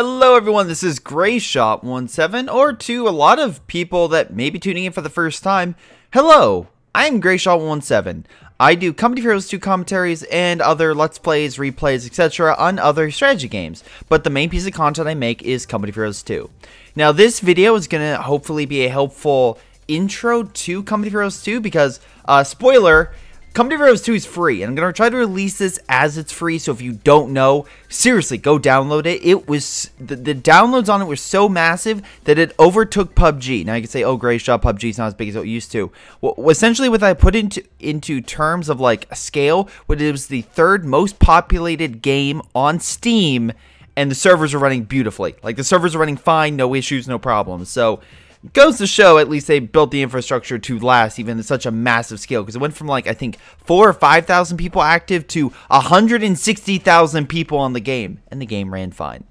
Hello everyone, this is Greyshot17, or to a lot of people that may be tuning in for the first time, hello, I'm Greyshot17. I do Company Heroes 2 commentaries and other Let's Plays, replays, etc. on other strategy games, but the main piece of content I make is Company Heroes 2. Now this video is going to hopefully be a helpful intro to Company Heroes 2 because, uh, spoiler, Company of Heroes 2 is free, and I'm going to try to release this as it's free, so if you don't know, seriously, go download it. It was, the, the downloads on it were so massive that it overtook PUBG. Now you can say, oh, Greyshot, PUBG is not as big as it used to. Well, essentially what I put into, into terms of like a scale, what it was the third most populated game on Steam, and the servers are running beautifully. Like the servers are running fine, no issues, no problems. So goes to show at least they built the infrastructure to last even at such a massive scale because it went from like I think four or five thousand people active to 160,000 people on the game and the game ran fine.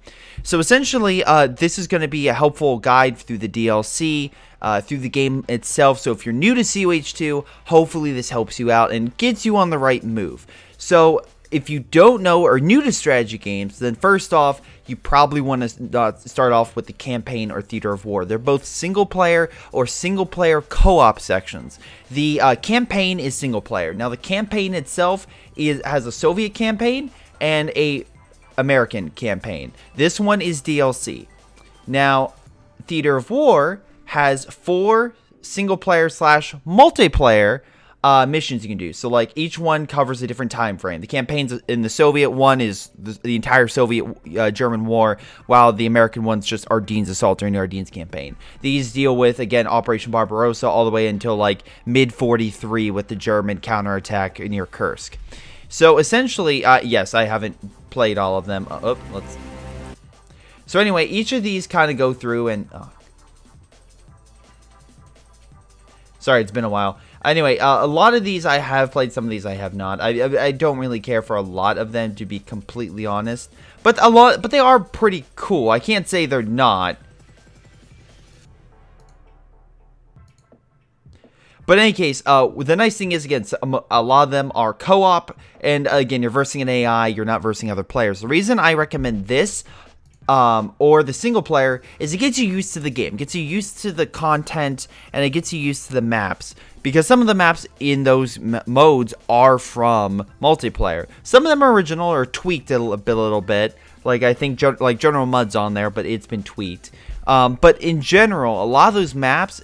So essentially, uh, this is going to be a helpful guide through the DLC. Uh, through the game itself. So if you're new to COH2, hopefully this helps you out and gets you on the right move. So if you don't know or new to strategy games, then first off, you probably want to uh, start off with the campaign or theater of war. They're both single player or single player co-op sections. The uh, campaign is single player. Now the campaign itself is has a Soviet campaign and a American campaign. This one is DLC. Now, theater of war has four single player slash multiplayer uh, missions you can do. So like each one covers a different time frame. The campaigns in the Soviet one is the, the entire Soviet uh, German war, while the American one's just Ardennes assault during the Ardennes campaign. These deal with again Operation Barbarossa all the way until like mid 43 with the German counterattack near Kursk. So essentially, uh, yes, I haven't played all of them. Uh, oh, let's. So anyway, each of these kind of go through and. Oh. Sorry, it's been a while. Anyway, uh, a lot of these I have played, some of these I have not. I, I, I, don't really care for a lot of them, to be completely honest. But a lot, but they are pretty cool. I can't say they're not. But in any case, uh, the nice thing is, again, a lot of them are co-op, and again, you're versing an AI, you're not versing other players. The reason I recommend this um, or the single player is it gets you used to the game, gets you used to the content, and it gets you used to the maps. Because some of the maps in those modes are from multiplayer. Some of them are original or tweaked a little bit. A little bit. Like I think like General Mud's on there, but it's been tweaked. Um, but in general, a lot of those maps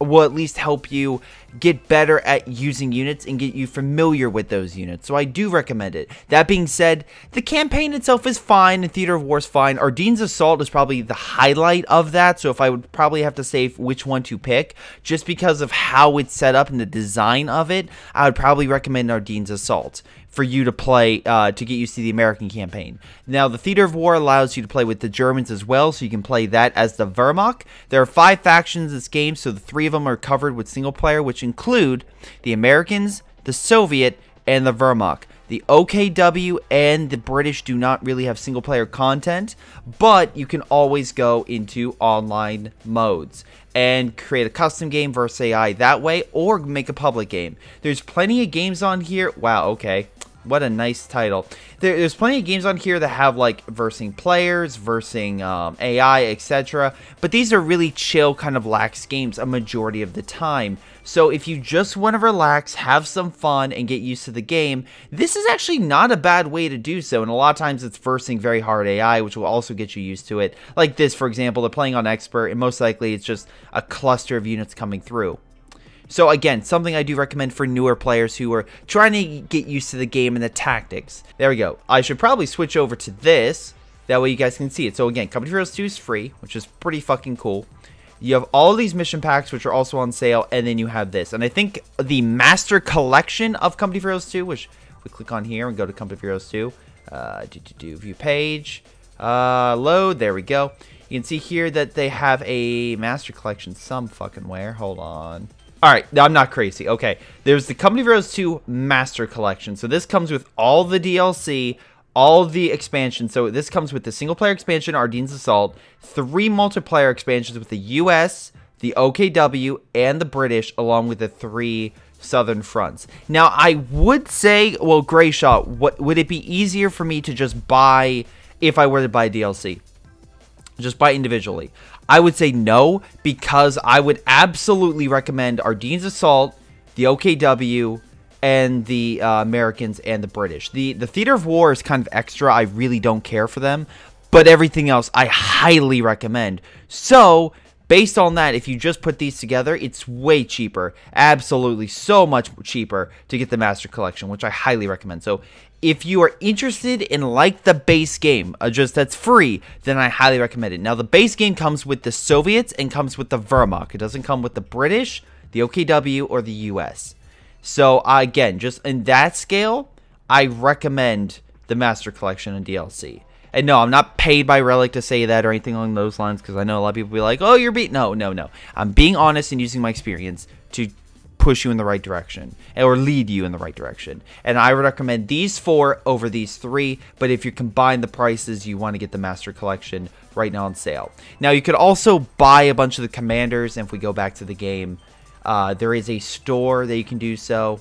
will at least help you get better at using units and get you familiar with those units. So I do recommend it. That being said, the campaign itself is fine and Theater of War is fine. Ardennes Assault is probably the highlight of that. So if I would probably have to say which one to pick, just because of how it's set up and the design of it, I would probably recommend Ardennes Assault for you to play uh, to get used to the American campaign. Now, the Theater of War allows you to play with the Germans as well, so you can play that as the Wehrmacht. There are five factions in this game, so the three of them are covered with single player, which include the Americans, the Soviet, and the Wehrmacht. The OKW and the British do not really have single player content, but you can always go into online modes and create a custom game versus AI that way or make a public game. There's plenty of games on here. Wow, okay. What a nice title. There, there's plenty of games on here that have like versing players, versing um, AI, etc. But these are really chill, kind of lax games a majority of the time. So if you just want to relax, have some fun, and get used to the game, this is actually not a bad way to do so. And a lot of times it's versing very hard AI, which will also get you used to it. Like this, for example, they're playing on Expert, and most likely it's just a cluster of units coming through. So again, something I do recommend for newer players who are trying to get used to the game and the tactics. There we go. I should probably switch over to this. That way you guys can see it. So again, Company Heroes 2 is free, which is pretty fucking cool. You have all these mission packs, which are also on sale, and then you have this. And I think the Master Collection of Company Heroes 2, which we click on here and go to Company Heroes 2. Uh, do, do, do, view page. Uh, load. There we go. You can see here that they have a Master Collection some fucking where. Hold on. All right, I'm not crazy. Okay, there's the Company of Heroes 2 Master Collection. So this comes with all the DLC, all the expansions. So this comes with the single player expansion, Ardennes Assault, three multiplayer expansions with the US, the OKW, and the British, along with the three Southern fronts. Now, I would say, well, Greyshot, what would it be easier for me to just buy if I were to buy DLC? just buy individually. I would say no because I would absolutely recommend Ardennes Assault, the OKW, and the uh, Americans and the British. The the Theater of War is kind of extra. I really don't care for them, but everything else I highly recommend. So, based on that, if you just put these together, it's way cheaper. Absolutely so much cheaper to get the Master Collection, which I highly recommend. So, if you are interested in like the base game, uh, just that's free, then I highly recommend it. Now, the base game comes with the Soviets and comes with the Wehrmacht. It doesn't come with the British, the OKW, or the US. So uh, again, just in that scale, I recommend the Master Collection and DLC. And no, I'm not paid by Relic to say that or anything along those lines because I know a lot of people be like, "Oh, you're beat." No, no, no. I'm being honest and using my experience to push you in the right direction or lead you in the right direction. And I would recommend these four over these three. But if you combine the prices, you want to get the Master Collection right now on sale. Now you could also buy a bunch of the commanders. And if we go back to the game, uh, there is a store that you can do so.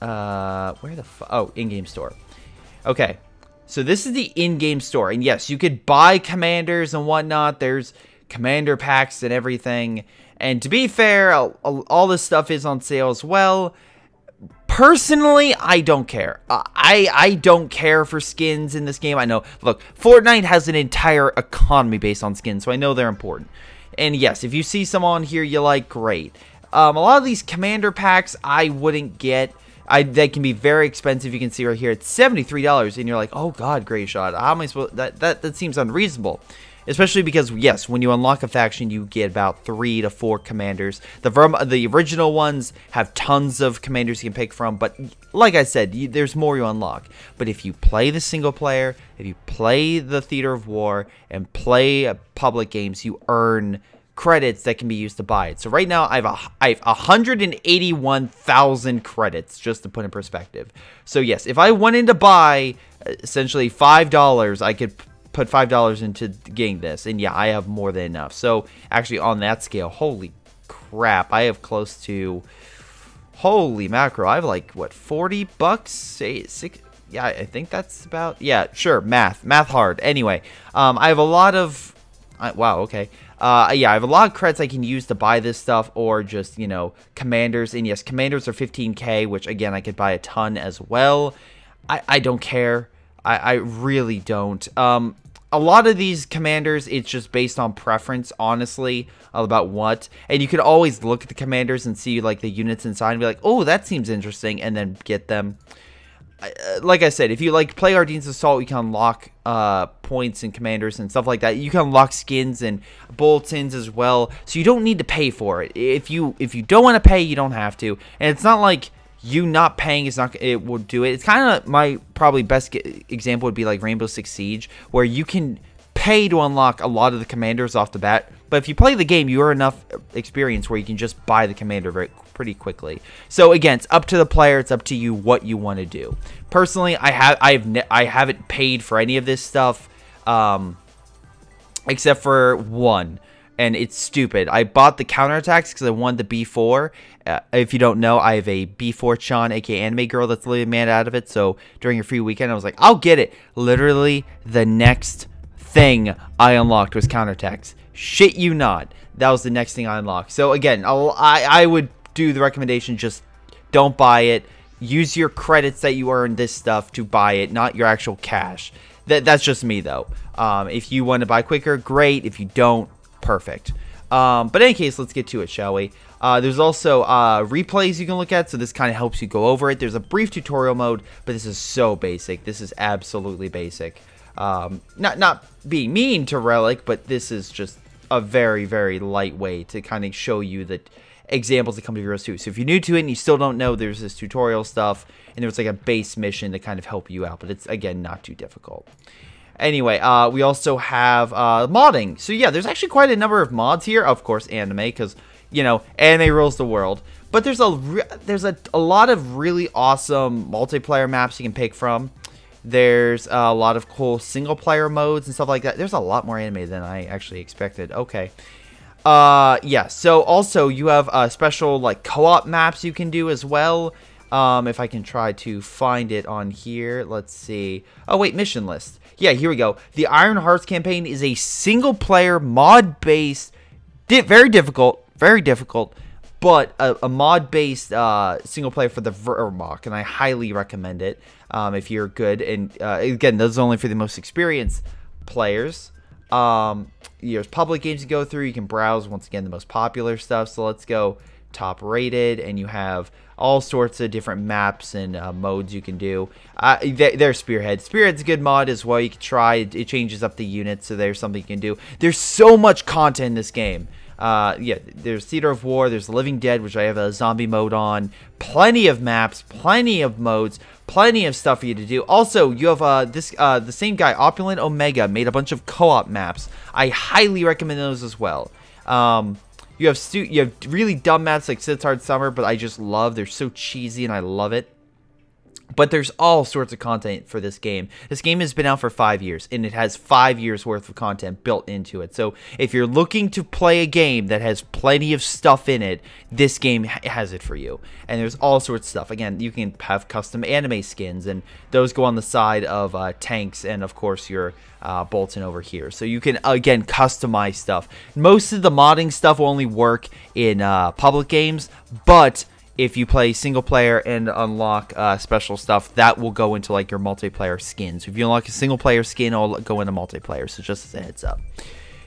Uh, where the f- oh in-game store. Okay, so this is the in-game store, and yes, you could buy commanders and whatnot. There's commander packs and everything. And to be fair, all this stuff is on sale as well. Personally, I don't care. I I don't care for skins in this game. I know. Look, Fortnite has an entire economy based on skins, so I know they're important. And yes, if you see some on here you like, great. Um, a lot of these commander packs I wouldn't get. I they can be very expensive. You can see right here it's seventy three dollars, and you're like, oh god, Greyshot. How am I supposed? That that that seems unreasonable. Especially because yes, when you unlock a faction, you get about three to four commanders. The Verm the original ones have tons of commanders you can pick from, but like I said, you, there's more you unlock. But if you play the single player, if you play the Theater of War, and play public games, you earn credits that can be used to buy it. So right now I have a, I have 181,000 credits just to put in perspective. So yes, if I wanted to buy essentially $5, I could put $5 into getting this. And yeah, I have more than enough. So actually on that scale, holy crap, I have close to, holy macro, I have like, what, 40 bucks? Say, six, yeah, I think that's about, yeah, sure, math, math hard. Anyway, um, I have a lot of, I, wow, okay. Uh, yeah, I have a lot of credits I can use to buy this stuff or just, you know, commanders. And yes, commanders are 15k, which again, I could buy a ton as well. I, I don't care. I, I really don't. Um, a lot of these commanders, it's just based on preference, honestly, about what. And you could always look at the commanders and see, like, the units inside and be like, oh, that seems interesting, and then get them. Uh, like I said, if you, like, play Ardennes Assault, you can unlock uh, points and commanders and stuff like that. You can unlock skins and bulletins as well, so you don't need to pay for it. If you if you don't want to pay, you don't have to. And it's not like you not paying is not it will do it. It's kind of my probably best example would be like Rainbow Six Siege, where you can pay to unlock a lot of the commanders off the bat. But if you play the game, you are enough experience where you can just buy the commander very pretty quickly. So again, it's up to the player. It's up to you what you want to do. Personally, I have I've I haven't paid for any of this stuff, um, except for one and it's stupid. I bought the counterattacks because I wanted the B4. Uh, if you don't know, I have a B4 Chan, aka Anime Girl, that's literally made out of it. So during your free weekend, I was like, I'll get it. Literally, the next thing I unlocked was counterattacks. Shit you not. That was the next thing I unlocked. So again, I, I would do the recommendation just don't buy it. Use your credits that you earn this stuff to buy it, not your actual cash. That, that's just me though. Um, if you want to buy quicker, great. If you don't, perfect. Um, but in any case, let's get to it, shall we? Uh, there's also uh, replays you can look at, so this kind of helps you go over it. There's a brief tutorial mode, but this is so basic. This is absolutely basic. Um, not not being mean to Relic, but this is just a very very light way to kind of show you the examples that come to Heroes 2. So if you're new to it and you still don't know, there's this tutorial stuff, and there's like a base mission to kind of help you out, but it's again not too difficult. Anyway, uh, we also have uh, modding. So yeah, there's actually quite a number of mods here. Of course, anime, because you know anime rules the world. But there's a there's a, a lot of really awesome multiplayer maps you can pick from. There's a lot of cool single player modes and stuff like that. There's a lot more anime than I actually expected. Okay. Uh, yeah. So also you have uh, special like co-op maps you can do as well. Um, if I can try to find it on here, let's see. Oh wait, mission list. yeah, here we go. The Iron Hearts campaign is a single player mod based, di- very difficult, very difficult, but a, a mod based uh, single player for the Wehrmacht, and I highly recommend it um, if you're good. And uh, again, those are only for the most experienced players. Um, there's public games to go through. You can browse once again the most popular stuff. So let's go top rated, and you have all sorts of different maps and uh, modes you can do. Uh, there's Spearhead. Spearhead's a good mod as well. You can try. It, it changes up the units, so there's something you can do. There's so much content in this game. Uh, yeah, there's Theater of War, there's Living Dead, which I have a zombie mode on. Plenty of maps, plenty of modes, plenty of stuff for you to do. Also, you have uh, this uh, the same guy, Opulent Omega, made a bunch of co-op maps. I highly recommend those as well. Um, you have you have really dumb maps like Sid's Hard Summer, but I just love. They're so cheesy and I love it. But there's all sorts of content for this game. This game has been out for five years, and it has five years worth of content built into it. So if you're looking to play a game that has plenty of stuff in it, this game has it for you. And there's all sorts of stuff. Again, you can have custom anime skins, and those go on the side of uh, tanks, and of course your uh, Bolton over here. So you can again customize stuff. Most of the modding stuff will only work in uh, public games, but if you play single player and unlock uh, special stuff, that will go into like your multiplayer skins. If you unlock a single player skin, it'll go into multiplayer. So just as a heads up.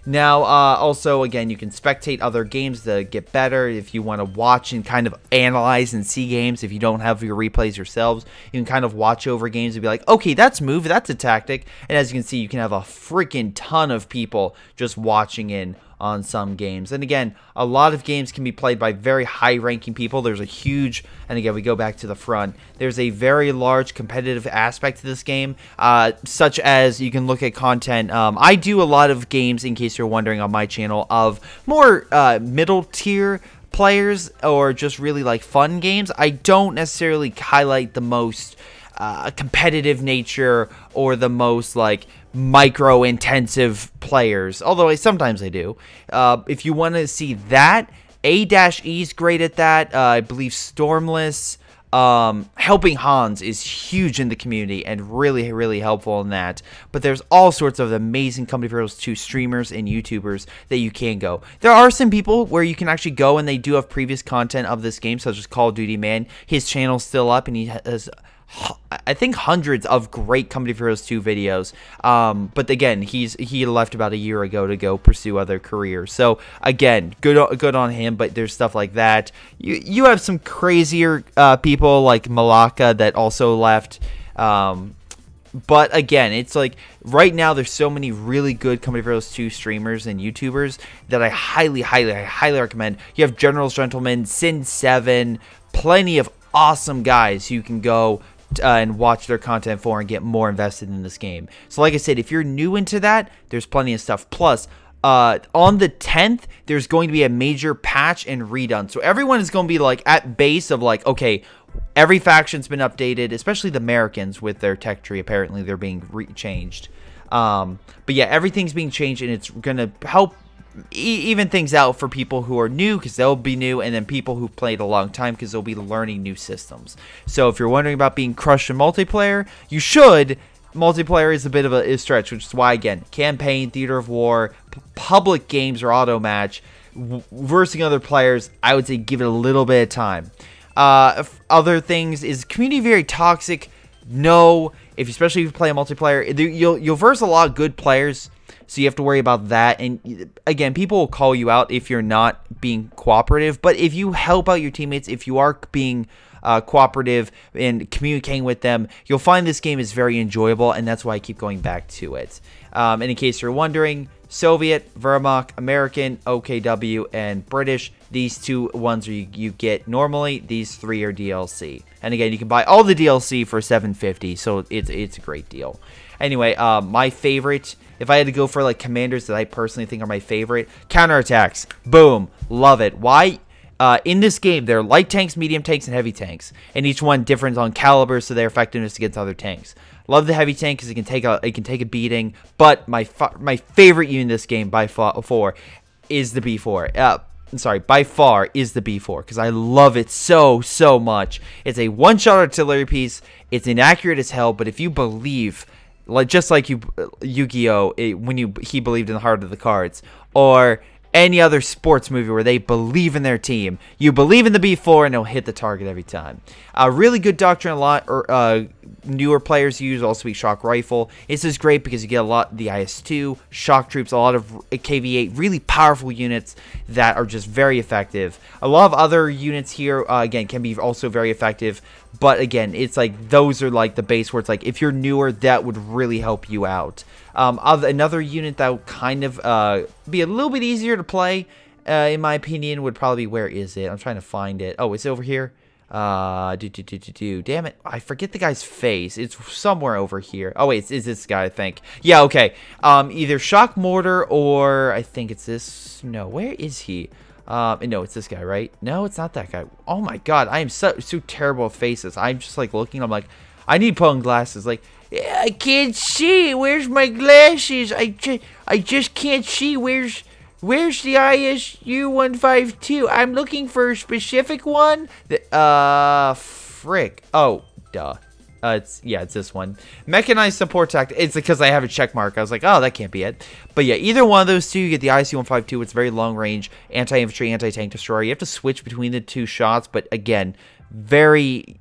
Now, uh, also, again, you can spectate other games to get better. If you want to watch and kind of analyze and see games, if you don't have your replays yourselves, you can kind of watch over games and be like, okay, that's move, that's a tactic. And as you can see, you can have a freaking ton of people just watching in on some games. And again, a lot of games can be played by very high ranking people. There's a huge, and again, we go back to the front, there's a very large competitive aspect to this game, uh, such as you can look at content. Um, I do a lot of games, in case you're wondering, on my channel of more uh, middle tier players or just really like fun games. I don't necessarily highlight the most uh, competitive nature or the most like micro intensive players, although I, sometimes I do. Uh, if you want to see that, A E is great at that. Uh, I believe Stormless. Um, helping Hans is huge in the community and really, really helpful in that. But there's all sorts of amazing Company of Heroes 2 streamers and YouTubers that you can go. There are some people where you can actually go and they do have previous content of this game, such as Call of Duty Man. His channel's still up and he has I think hundreds of great Company of Heroes 2 videos. Um, but again, he's he left about a year ago to go pursue other careers. So again, good good on him. But there's stuff like that. You you have some crazier uh, people like Malaka that also left. Um, but again, it's like right now there's so many really good Company of Heroes 2 streamers and YouTubers that I highly, highly, highly recommend. You have General's Gentlemen, Sin 7, plenty of awesome guys you can go uh, and watch their content for and get more invested in this game. So like I said, if you're new into that, there's plenty of stuff. Plus, uh, on the 10th, there's going to be a major patch and redone. So everyone is going to be like at base of like, okay, every faction's been updated, especially the Americans with their tech tree. Apparently, they're being changed. Um, but yeah, everything's being changed, and it's going to help even things out for people who are new because they'll be new and then people who've played a long time because they'll be learning new systems. So if you're wondering about being crushed in multiplayer you should. Multiplayer is a bit of a stretch which is why again campaign theater of war public games or auto match. Versing other players i would say give it a little bit of time. Uh, other things is community very toxic. No. If especially if you play a multiplayer you'll you'll verse a lot of good players so you have to worry about that. And again, people will call you out if you're not being cooperative. But if you help out your teammates, if you are being uh, cooperative and communicating with them, you'll find this game is very enjoyable, and that's why I keep going back to it. Um, and in case you're wondering, Soviet, Wehrmacht, American, OKW, and British. These two ones you, you, get normally. These three are DLC. And again, you can buy all the DLC for 750 so it's, it's a great deal. Anyway, uh, my favorite if I had to go for like commanders that I personally think are my favorite, counterattacks. Boom. Love it. Why? Uh, in this game, there are light tanks, medium tanks, and heavy tanks, and each one different on caliber, so their effectiveness against other tanks. Love the heavy tank because it can take a it can take a beating, but my my favorite unit in this game by far is the B4. Uh, I'm sorry, by far is the B4 because I love it so so much. It's a one-shot artillery piece. It's inaccurate as hell, but if you believe like just like you Yu-Gi-Oh when you he believed in the heart of the cards or any other sports movie where they believe in their team. You believe in the B4 and it'll hit the target every time. A really good doctrine, a lot or, uh, newer players use also be shock rifle. This is great because you get a lot the IS-2, shock troops, a lot of KV-8, really powerful units that are just very effective. A lot of other units here, uh, again, can be also very effective. But again, it's like those are like the base where it's like if you're newer, that would really help you out. Um, other, another unit that would kind of uh, be a little bit easier to play, uh, in my opinion, would probably be where is it? I'm trying to find it. Oh, it's over here. Uh, do, do, do, do, do. Damn it. I forget the guy's face. It's somewhere over here. Oh, wait, it's this guy, I think. Yeah, okay. Um, either Shock Mortar or I think it's this. No, where is he? Um, no, it's this guy, right? No, it's not that guy. Oh my god, I am so, so terrible with faces. I'm just like looking, I'm like, I need putting glasses. Like, I can't see. Where's my glasses? I just, I just can't see. Where's, where's the ISU 152? I'm looking for a specific one. The, uh, frick. Oh, duh. Uh, it's yeah, it's this one. Mechanized support tactic. It's because I have a check mark. I was like, oh, that can't be it. But yeah, either one of those two, you get the ISU-152. It's very long range, anti-infantry, anti-tank destroyer. You have to switch between the two shots, but again, very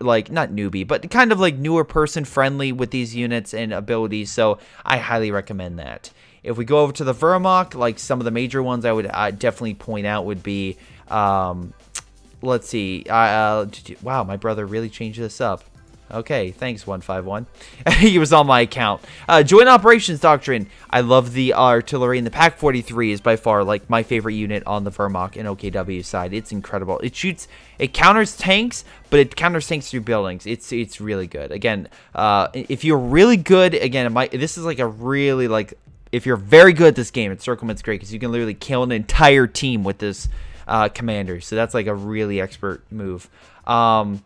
like not newbie, but kind of like newer person friendly with these units and abilities. So I highly recommend that. If we go over to the Wehrmacht, like some of the major ones I would uh, definitely point out would be, um, let's see, uh, wow, my brother really changed this up. Okay, thanks, 151. he was on my account. Uh, Joint Operations Doctrine. I love the artillery, and the Pak 43 is by far, like, my favorite unit on the Wehrmacht and OKW side. It's incredible. It shoots, it counters tanks, but it counters tanks through buildings. It's it's really good. Again, uh, if you're really good, again, might, this is like a really, like, if you're very good at this game, it's Encirclement's great because you can literally kill an entire team with this uh, commander. So that's like a really expert move. Um,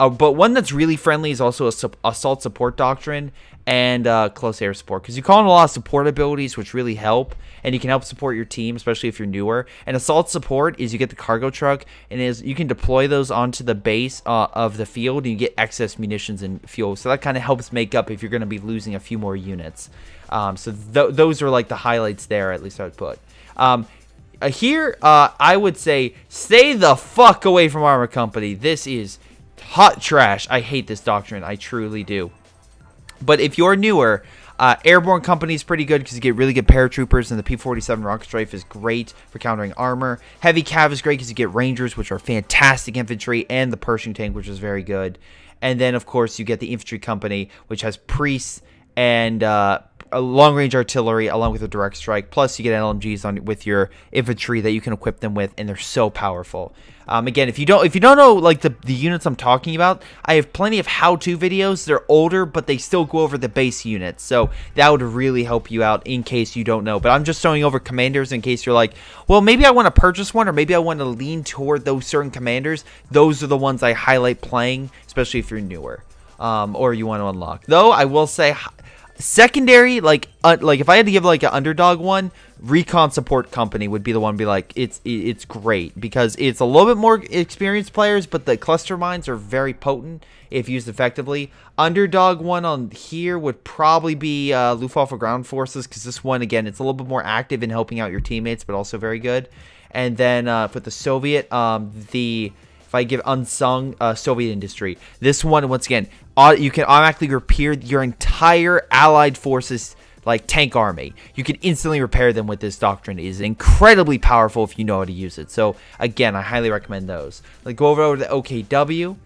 uh, but one that's really friendly is also a su assault support doctrine and uh, close air support. Because you call in a lot of support abilities which really help and you can help support your team especially if you're newer. And assault support is you get the cargo truck and is you can deploy those onto the base uh, of the field and you get excess munitions and fuel. So that kind of helps make up if you're going to be losing a few more units. Um, so th those are like the highlights there at least i would put. Um, uh, here uh, i would say stay the fuck away from armor company. This is hot trash. I hate this doctrine. I truly do. But if you're newer, uh, Airborne Company is pretty good because you get really good paratroopers, and the P-47 Rocket Strafe is great for countering armor. Heavy Cav is great because you get Rangers, which are fantastic infantry, and the Pershing Tank, which is very good. And then, of course, you get the Infantry Company, which has priests and uh, a long range artillery along with a direct strike. Plus, you get LMGs on with your infantry that you can equip them with, and they're so powerful. Um, again, if you don't if you don't know like the the units I'm talking about, I have plenty of how-to videos. They're older, but they still go over the base units, so that would really help you out in case you don't know. But I'm just showing over commanders in case you're like, well, maybe I want to purchase one, or maybe I want to lean toward those certain commanders. Those are the ones I highlight playing, especially if you're newer. Um, or you want to unlock. Though I will say secondary like uh, like if i had to give like an underdog one recon support company would be the one be like it's it's great because it's a little bit more experienced players but the cluster mines are very potent if used effectively. Underdog one on here would probably be uh, luftwaffe ground forces because this one again it's a little bit more active in helping out your teammates but also very good. And then uh, for the soviet um, the if I give unsung uh, Soviet industry, this one once again, you can automatically repair your entire Allied forces like tank army. You can instantly repair them with this doctrine. It is incredibly powerful if you know how to use it. So again, I highly recommend those. Like go over to the OKW.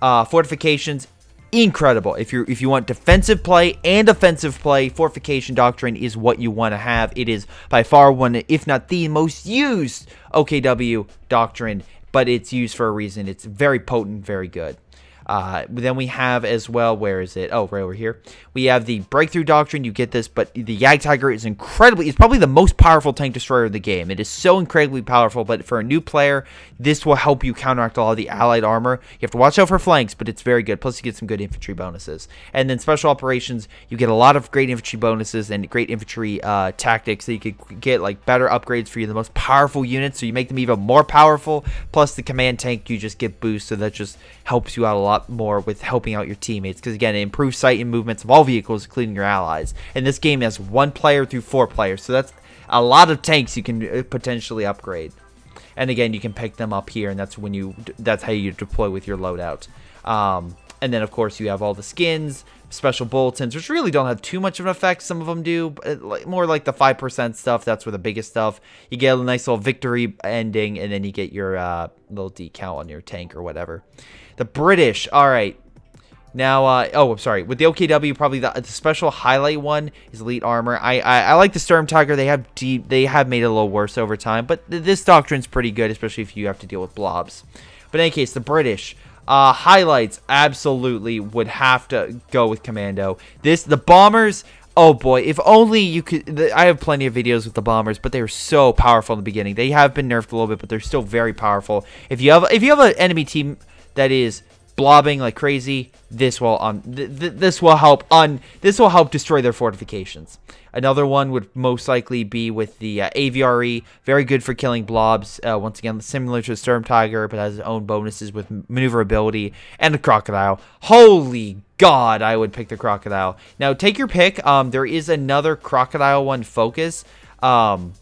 Uh, fortifications, incredible. If you if you want defensive play and offensive play, fortification doctrine is what you want to have. It is by far one, if not the most used OKW doctrine but it's used for a reason. It's very potent, very good. Uh, then we have as well, where is it? Oh, right over here. We have the Breakthrough Doctrine. You get this, but the Yag Jagdtiger is incredibly, it's probably the most powerful tank destroyer of the game. It is so incredibly powerful, but for a new player, this will help you counteract all the allied armor. You have to watch out for flanks, but it's very good. Plus, you get some good infantry bonuses. And then Special Operations, you get a lot of great infantry bonuses and great infantry uh, tactics that you could get like better upgrades for you, the most powerful units, so you make them even more powerful. Plus, the command tank, you just get boosts, so that just helps you out a lot lot more with helping out your teammates because again, it improves sight and movements of all vehicles, including your allies. And this game has one player through four players, so that's a lot of tanks you can uh, potentially upgrade. And again, you can pick them up here, and that's when you that's how you deploy with your loadout. Um, and then, of course, you have all the skins, special bulletins, which really don't have too much of an effect. Some of them do, but more like the 5% stuff. That's where the biggest stuff. You get a nice little victory ending, and then you get your uh, little decal on your tank or whatever. The British, all right. Now, uh, oh, I'm sorry. With the OKW, probably the, the, special highlight one is Elite Armor. I, I, I like the Sturm Tiger. They have deep, they have made it a little worse over time, but th this doctrine's pretty good, especially if you have to deal with blobs. But in any case, the British. Uh, highlights absolutely would have to go with Commando. This the bombers. Oh boy, if only you could. I have plenty of videos with the bombers, but they are so powerful in the beginning. They have been nerfed a little bit, but they're still very powerful. If you have if you have an enemy team that is blobbing like crazy, this will on th th this will help on this will help destroy their fortifications. Another one would most likely be with the uh, AVRE, very good for killing blobs. Uh, once again, similar to the Sturm Tiger, but has its own bonuses with maneuverability and the Crocodile. Holy God, I would pick the Crocodile. Now, take your pick. Um, there is another Crocodile one focus. Um,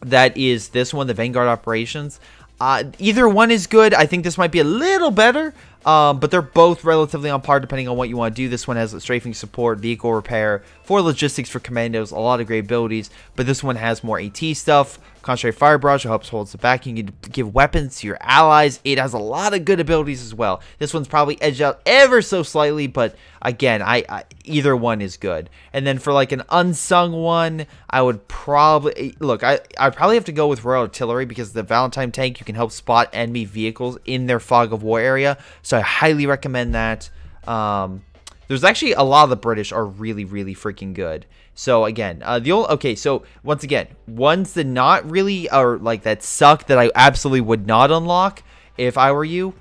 that is this one, the Vanguard Operations. Uh, either one is good. I think this might be a little better, um, but they're both relatively on par depending on what you want to do. This one has strafing support, vehicle repair, for logistics for commandos, a lot of great abilities, but this one has more AT stuff, Concentrated Fire Barrage helps holds the back. You can give weapons to your allies. It has a lot of good abilities as well. This one's probably edged out ever so slightly, but again, I, I either one is good. And then for like an unsung one, I would probably look. I I probably have to go with Royal Artillery because the Valentine tank you can help spot enemy vehicles in their fog of war area. So I highly recommend that. Um, there's actually a lot of the British are really, really freaking good. So again, uh, the old okay. So once again, ones that not really are like that suck that I absolutely would not unlock if I were you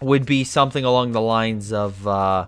would be something along the lines of, uh,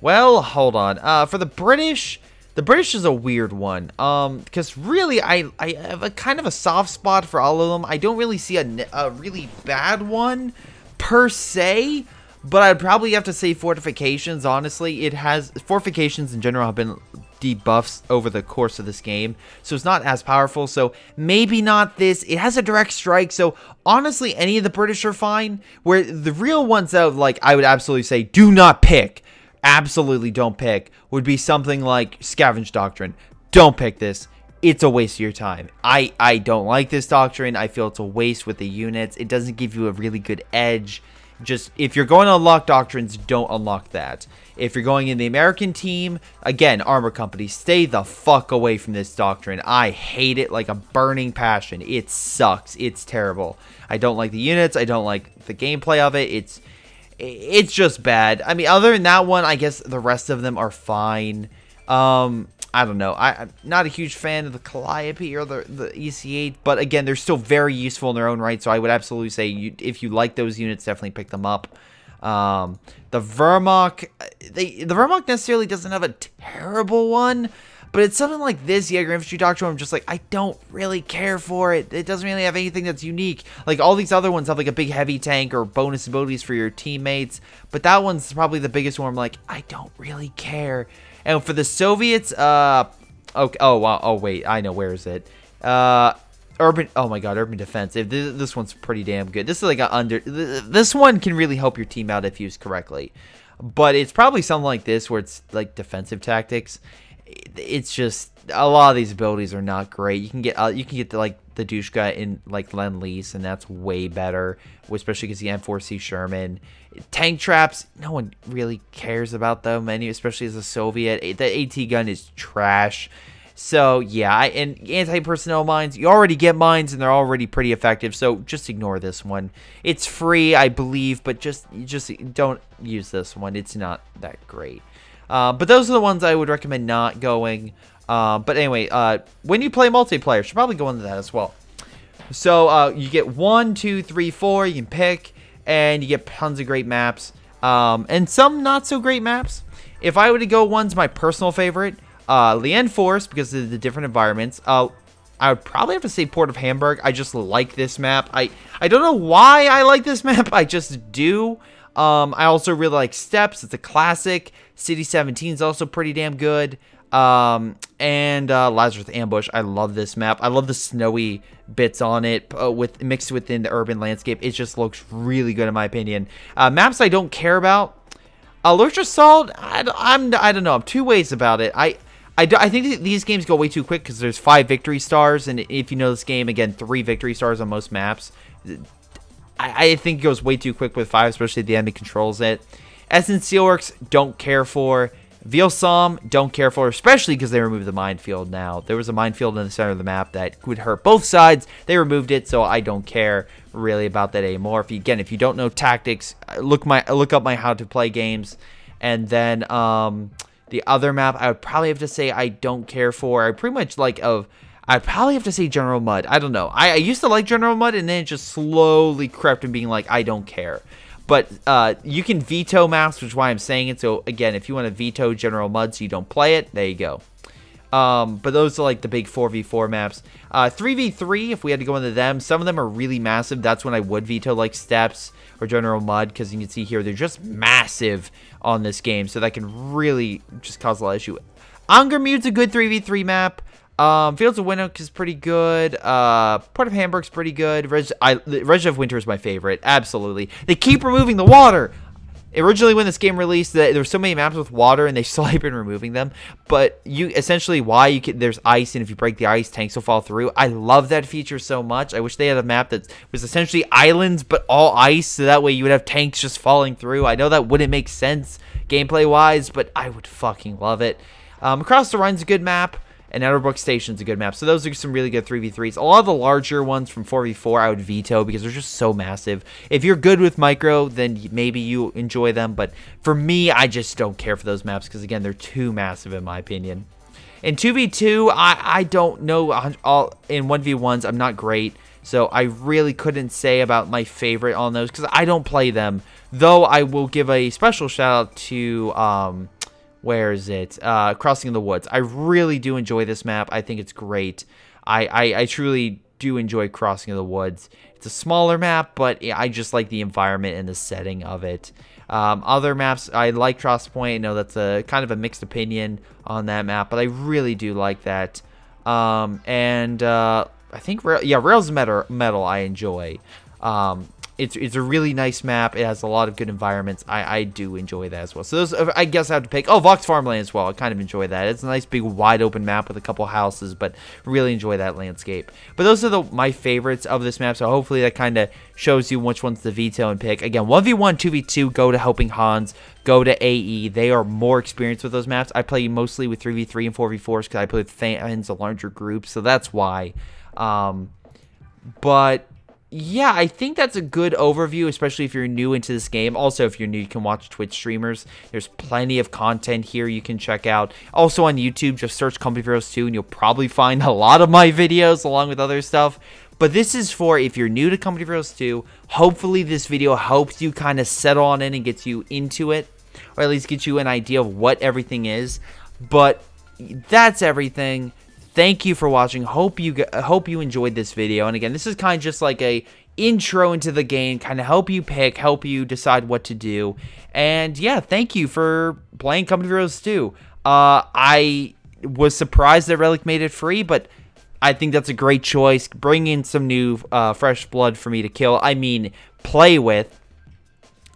well, hold on. Uh, for the British, the British is a weird one. Um, because really, I I have a kind of a soft spot for all of them. I don't really see a, a really bad one per se. But I'd probably have to say fortifications, honestly. It has fortifications in general have been debuffs over the course of this game. So it's not as powerful. So maybe not this. It has a direct strike. So honestly, any of the British are fine. Where the real ones that like I would absolutely say do not pick. Absolutely don't pick. Would be something like Scavenge Doctrine. Don't pick this it's a waste of your time. I, I don't like this doctrine. I feel it's a waste with the units. It doesn't give you a really good edge. Just if you're going to unlock doctrines, don't unlock that. If you're going in the American team, again, Armor Company, stay the fuck away from this doctrine. I hate it like a burning passion. It sucks. It's terrible. I don't like the units. I don't like the gameplay of it. It's it's just bad. I mean, other than that one, I guess the rest of them are fine. Um, I don't know. I, am not a huge fan of the Calliope or the, the EC8, but again, they're still very useful in their own right, so I would absolutely say you, if you like those units, definitely pick them up. Um, the Wehrmacht, they, the Wehrmacht necessarily doesn't have a terrible one, but it's something like this Jaeger Infantry Doctrine I'm just like, I don't really care for it. It doesn't really have anything that's unique. Like, all these other ones have, like, a big heavy tank or bonus abilities for your teammates, but that one's probably the biggest one I'm like, I don't really care. And for the Soviets, uh, okay, oh, wow, oh, wait, I know, where is it? Uh, urban, oh my god, urban defense. If this, this one's pretty damn good. This is like a under, this one can really help your team out if used correctly. But it's probably something like this where it's like defensive tactics. It's just, a lot of these abilities are not great. You can get, uh, you can get the, like, the Dushka in like Lend Lease, and that's way better, especially because the M4C Sherman. Tank traps, no one really cares about them, any especially as a Soviet. The AT gun is trash. So yeah, and anti-personnel mines, you already get mines and they're already pretty effective. So just ignore this one. It's free, I believe, but just just don't use this one. It's not that great. Uh, but those are the ones I would recommend not going. Uh, but anyway, uh, when you play multiplayer, you should probably go into that as well. So uh, you get one, two, three, four. You can pick, and you get tons of great maps, um, and some not so great maps. If I were to go, one's my personal favorite, uh, Forest because of the different environments. Uh, I would probably have to say Port of Hamburg. I just like this map. I I don't know why I like this map. I just do. Um, I also really like Steppes. It's a classic. City 17 is also pretty damn good. Um, and uh, Lanzerath Ambush. I love this map. I love the snowy bits on it uh, with mixed within the urban landscape. It just looks really good in my opinion. Uh, maps I don't care about. Lurch Assault. I, I'm I don't know. I'm two ways about it. I. I, do, I think these games go way too quick because there's five victory stars, and if you know this game, again, three victory stars on most maps. I, I think it goes way too quick with five, especially at the end it controls it. Essen Steelworks, don't care for. Vielsalm, don't care for, especially because they removed the minefield now. There was a minefield in the center of the map that would hurt both sides. They removed it, so I don't care really about that anymore. If you, again, if you don't know tactics, look my look up my how to play games. And then um, the other map, I would probably have to say I don't care for. I pretty much like of. I'd probably have to say General Mud. I don't know. I, I used to like General Mud, and then it just slowly crept and being like, I don't care. But uh, you can veto maps, which is why I'm saying it. So again, if you want to veto General Mud so you don't play it, there you go. Um, but those are like the big 4v4 maps. Uh, 3v3, if we had to go into them, some of them are really massive. That's when I would veto like Steppes or General Mud because you can see here they're just massive on this game. So that can really just cause a lot of issue. Angermude's a good 3v3 map. Um, Fields of Windhoek is pretty good. Uh, Port of Hamburg's pretty good. Reg, I, Reg of Winter is my favorite. Absolutely. They keep removing the water. Originally, when this game released, there were so many maps with water, and they still have been removing them. But you essentially why you can there's ice, and if you break the ice, tanks will fall through. I love that feature so much. I wish they had a map that was essentially islands, but all ice, so that way you would have tanks just falling through. I know that wouldn't make sense gameplay wise, but I would fucking love it. Um, Across the Rhine's a good map and Outerbrook Station's a good map. So those are some really good 3v3s. A lot of the larger ones from 4v4 I would veto because they're just so massive. If you're good with micro, then maybe you enjoy them. But for me, I just don't care for those maps because, again, they're too massive in my opinion. In 2v2, I, I don't know. All In 1v1s, I'm not great. So I really couldn't say about my favorite on those because I don't play them. Though I will give a special shout out to... Um, where is it? Uh, Crossing the Woods. I really do enjoy this map. I think it's great. I, I, I truly do enjoy Crossing the Woods. It's a smaller map, but I just like the environment and the setting of it. Um, other maps, I like Cross Point. I know that's a kind of a mixed opinion on that map, but I really do like that. Um, and uh, I think, yeah, Rails Metal, Metal I enjoy. Um, it's it's a really nice map. It has a lot of good environments. I, I do enjoy that as well. So those, I guess I have to pick. Oh, Vaux Farmland as well. I kind of enjoy that. It's a nice big wide open map with a couple houses, but really enjoy that landscape. But those are the my favorites of this map. So hopefully that kind of shows you which one's the veto and pick. Again, 1v1, 2v2, go to Helping Hans, go to AE. They are more experienced with those maps. I play mostly with 3v3 and 4v4s because I play with fans, a larger group. So that's why. Um, but yeah, I think that's a good overview, especially if you're new into this game. Also, if you're new, you can watch Twitch streamers. There's plenty of content here you can check out. Also on YouTube, just search Company Heroes 2 and you'll probably find a lot of my videos along with other stuff. But this is for if you're new to Company Heroes 2. Hopefully this video helps you kind of settle on in and gets you into it. Or at least get you an idea of what everything is. But that's everything thank you for watching. Hope you hope you enjoyed this video. And again, this is kind of just like a intro into the game, kind of help you pick, help you decide what to do. And yeah, thank you for playing Company of Heroes 2. Uh, I was surprised that Relic made it free, but I think that's a great choice. Bring in some new uh, fresh blood for me to kill. I mean, play with.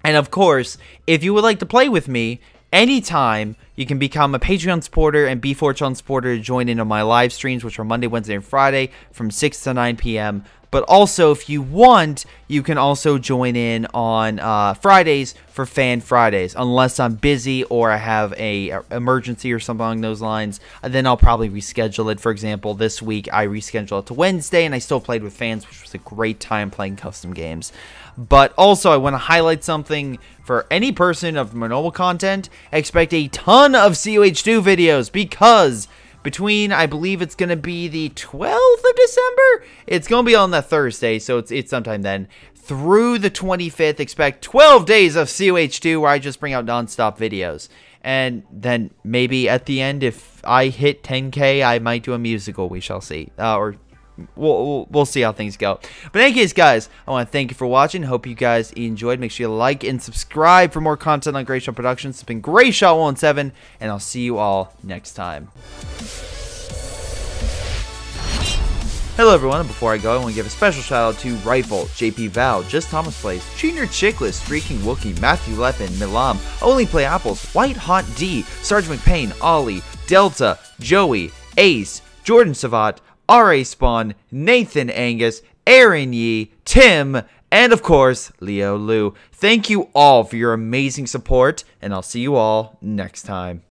And of course, if you would like to play with me, anytime you can become a Patreon supporter and B4Chon supporter to join in on my live streams, which are Monday, Wednesday, and Friday from 6 to 9 p.m. But also, if you want, you can also join in on uh, Fridays for Fan Fridays. Unless I'm busy or I have a, a emergency or something along those lines, then I'll probably reschedule it. For example, this week I rescheduled it to Wednesday, and I still played with fans, which was a great time playing custom games. But also, I want to highlight something for any person of mobile content. Expect a ton of COH2 videos because between I believe it's gonna be the 12th of December. It's gonna be on the Thursday, so it's it's sometime then. Through the 25th, expect 12 days of COH2 where I just bring out nonstop videos. And then maybe at the end, if I hit 10k, I might do a musical. We shall see, uh, or we'll, we'll, see how things go. But in any case, guys, I want to thank you for watching. Hope you guys enjoyed. Make sure you like and subscribe for more content on Greyshot Productions. It's been Greyshot 117, and I'll see you all next time. Hello everyone, before I go, I want to give a special shout out to Rifle, JP Val, Just Thomas Plays, Junior Chickless, Freaking Wookie, Matthew Leppen, Milam, Only Play Apples, White Hot D, Sergeant McPain, Ollie, Delta, Joey, Ace, Jordan Savat, R.A. Spawn, Nathan Angus, Aaron Yii, Tim, and of course, Leo Liu. Thank you all for your amazing support, and I'll see you all next time.